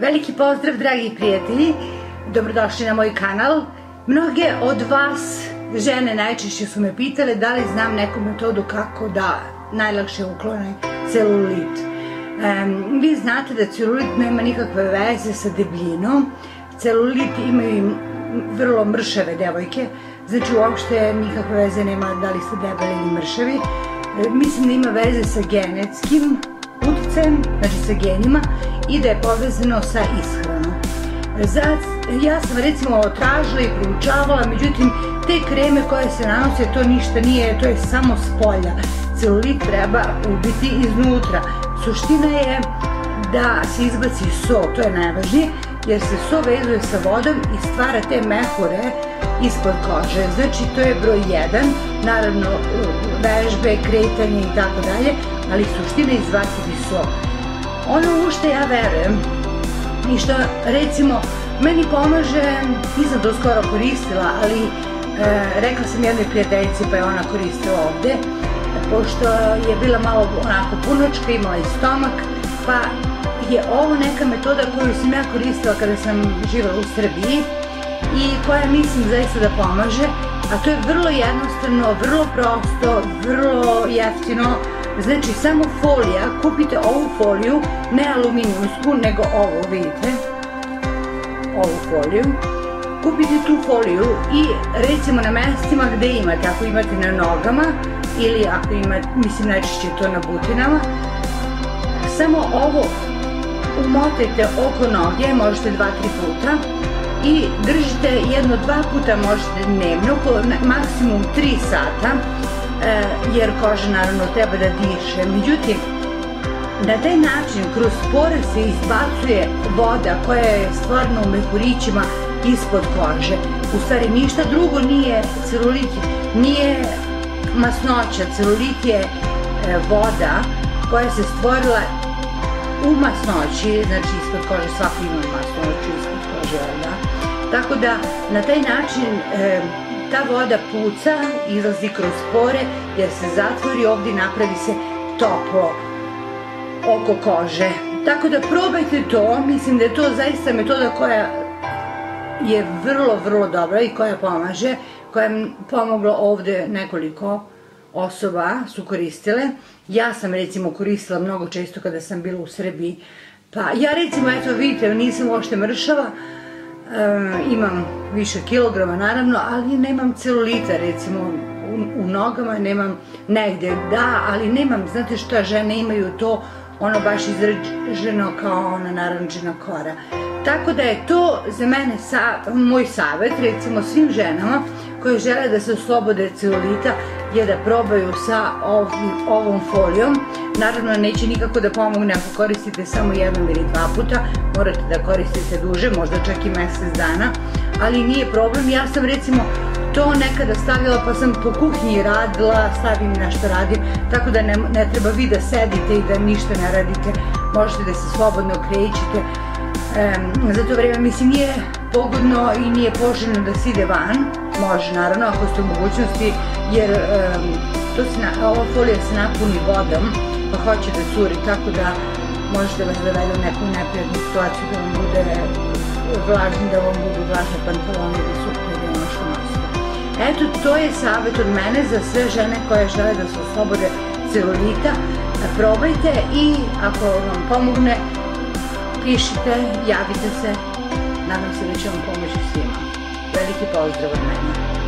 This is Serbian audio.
Veliki pozdrav, dragi prijatelji. Dobrodošli na moj kanal. Mnoge od vas, žene najčešće su me pitale da li znam neku metodu kako da najlakše uklone celulit. Vi znate da celulit nema nikakve veze sa debljinom. Celulit imaju vrlo mršave devojke, znači uopšte nikakve veze nema da li ste debeli ili mršavi. Mislim da ima veze sa genetskim uticajem, znači sa genima i da je povezano sa ishranom. Ja sam recimo tražila i proučavala, međutim te kreme koje se nanose to ništa nije, to je samo s polja. Celulit treba ubiti iznutra. Suština je da se izbaci so, to je najvažnije, jer se so vezuje sa vodom i stvara te mehore ispod kože. Znači to je broj 1, naravno vežbe, kretanje i tako dalje, ali suština izbaciti so. Ono u što ja verujem i što recimo meni pomaže, nisam to skoro koristila, ali e, rekla sam jednoj prijateljici pa je ona koristila ovde, pošto je bila malo onako punočka, imala i stomak, pa je ovo neka metoda koju sam ja koristila kada sam živela u Srbiji i koja mislim zaista da pomaže, a to je vrlo jednostavno, vrlo prosto, vrlo jeftino, znači samo folija, kupite ovu foliju, ne aluminijumsku, nego ovu, vidite, ovu foliju, kupite tu foliju i recimo na mestima gde imate, ako imate na nogama ili ako imate, mislim najčešće to na butinama, samo ovo umotajte oko noge, možete dva, tri puta i držite jedno, dva puta možete dnevno, maksimum tri sata, e, jer koža naravno treba da diše. Međutim, na taj način kroz spore se izbacuje voda koja je stvarno u mehurićima ispod kože. U stvari ništa drugo nije celulit, nije masnoća, celulit je e, voda koja se stvorila u masnoći, znači ispod kože, svako ima masnoću ispod kože, da? Tako da na taj način e, ta voda puca, izlazi kroz pore, jer se zatvori ovdje napravi se toplo oko kože. Tako da probajte to, mislim da je to zaista metoda koja je vrlo, vrlo dobra i koja pomaže, koja je pomogla ovde nekoliko osoba su koristile. Ja sam recimo koristila mnogo često kada sam bila u Srbiji. Pa ja recimo, eto vidite, nisam uopšte mršava, imam više kilograma naravno, ali nemam celulita recimo u, nogama, nemam negde, da, ali nemam, znate šta, žene imaju to ono baš izraženo kao ona naranđena kora. Tako da je to za mene sa, moj savet, recimo svim ženama koje žele da se oslobode celulita, je da probaju sa ovim, ovom folijom. Naravno, neće nikako da pomogne ako koristite samo jednom ili dva puta, morate da koristite duže, možda čak i mesec dana, ali nije problem. Ja sam recimo to nekada stavila pa sam po kuhinji radila, stavim nešto radim, tako da ne, ne treba vi da sedite i da ništa ne radite, možete da se slobodno krećete. Um, za to vreme mislim nije pogodno i nije poželjno da se ide van, može naravno ako ste u mogućnosti, jer to ova folija se napuni vodom, pa hoće da curi, tako da možete vas dovede u neku neprijatnu situaciju da vam bude vlažni, da vam budu vlažne pantalone ili sukne ili ono što nosite. Eto, to je savjet od mene za sve žene koje žele da se oslobode celulita. Probajte i ako vam pomogne, pišite, javite se. Nadam se da će vam pomoći svima. Veliki pozdrav od mene.